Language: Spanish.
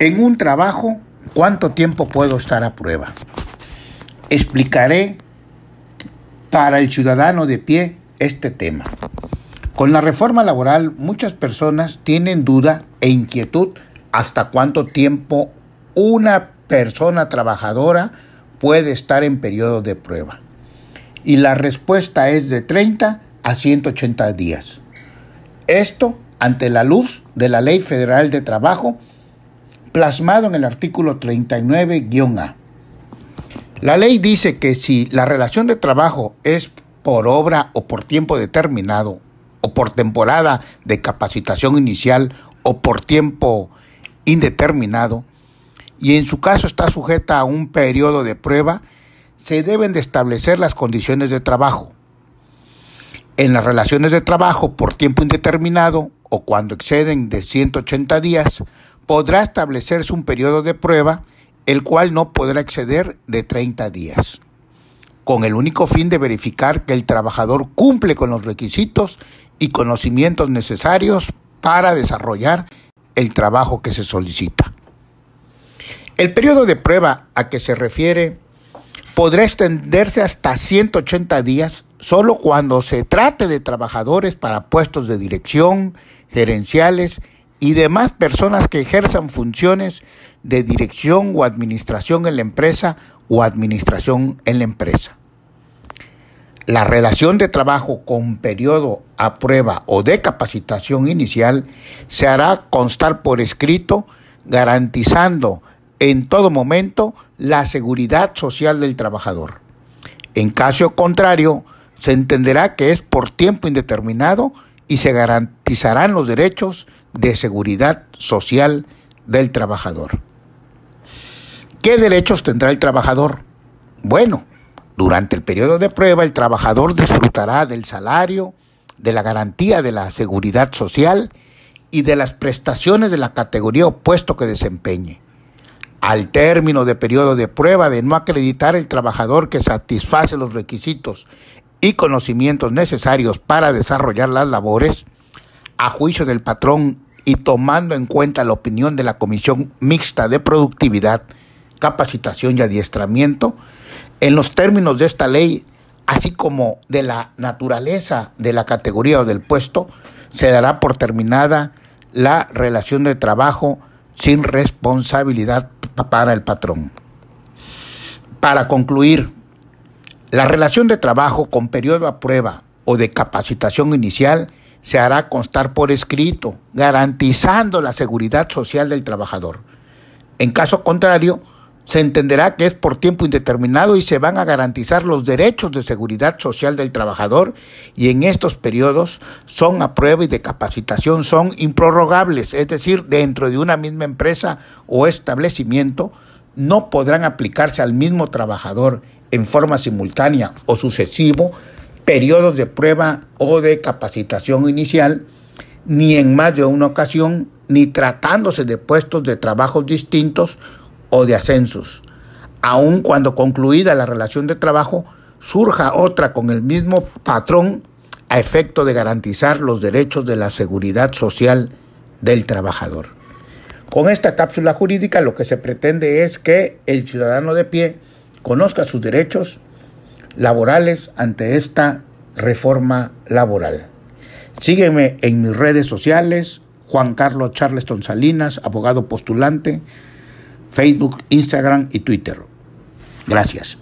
En un trabajo, ¿cuánto tiempo puedo estar a prueba? Explicaré para el ciudadano de pie este tema. Con la reforma laboral, muchas personas tienen duda e inquietud hasta cuánto tiempo una persona trabajadora puede estar en periodo de prueba. Y la respuesta es de 30 a 180 días. Esto ante la luz de la Ley Federal de Trabajo plasmado en el artículo 39-A. La ley dice que si la relación de trabajo es por obra o por tiempo determinado, o por temporada de capacitación inicial, o por tiempo indeterminado, y en su caso está sujeta a un periodo de prueba, se deben de establecer las condiciones de trabajo. En las relaciones de trabajo por tiempo indeterminado o cuando exceden de 180 días, podrá establecerse un periodo de prueba, el cual no podrá exceder de 30 días, con el único fin de verificar que el trabajador cumple con los requisitos y conocimientos necesarios para desarrollar el trabajo que se solicita. El periodo de prueba a que se refiere podrá extenderse hasta 180 días solo cuando se trate de trabajadores para puestos de dirección, gerenciales y demás personas que ejerzan funciones de dirección o administración en la empresa o administración en la empresa. La relación de trabajo con periodo a prueba o de capacitación inicial se hará constar por escrito, garantizando en todo momento la seguridad social del trabajador. En caso contrario, se entenderá que es por tiempo indeterminado y se garantizarán los derechos de seguridad social del trabajador. ¿Qué derechos tendrá el trabajador? Bueno, durante el periodo de prueba el trabajador disfrutará del salario, de la garantía de la seguridad social y de las prestaciones de la categoría o puesto que desempeñe. Al término de periodo de prueba de no acreditar el trabajador que satisface los requisitos y conocimientos necesarios para desarrollar las labores, a juicio del patrón y tomando en cuenta la opinión de la Comisión Mixta de Productividad, Capacitación y Adiestramiento, en los términos de esta ley, así como de la naturaleza de la categoría o del puesto, se dará por terminada la relación de trabajo sin responsabilidad para el patrón. Para concluir, la relación de trabajo con periodo a prueba o de capacitación inicial se hará constar por escrito, garantizando la seguridad social del trabajador. En caso contrario, se entenderá que es por tiempo indeterminado y se van a garantizar los derechos de seguridad social del trabajador y en estos periodos son a prueba y de capacitación son improrrogables, es decir, dentro de una misma empresa o establecimiento no podrán aplicarse al mismo trabajador en forma simultánea o sucesivo periodos de prueba o de capacitación inicial, ni en más de una ocasión, ni tratándose de puestos de trabajos distintos o de ascensos, aun cuando concluida la relación de trabajo surja otra con el mismo patrón a efecto de garantizar los derechos de la seguridad social del trabajador. Con esta cápsula jurídica lo que se pretende es que el ciudadano de pie conozca sus derechos laborales ante esta reforma laboral. Sígueme en mis redes sociales, Juan Carlos Charleston Salinas, abogado postulante, Facebook, Instagram y Twitter. Gracias.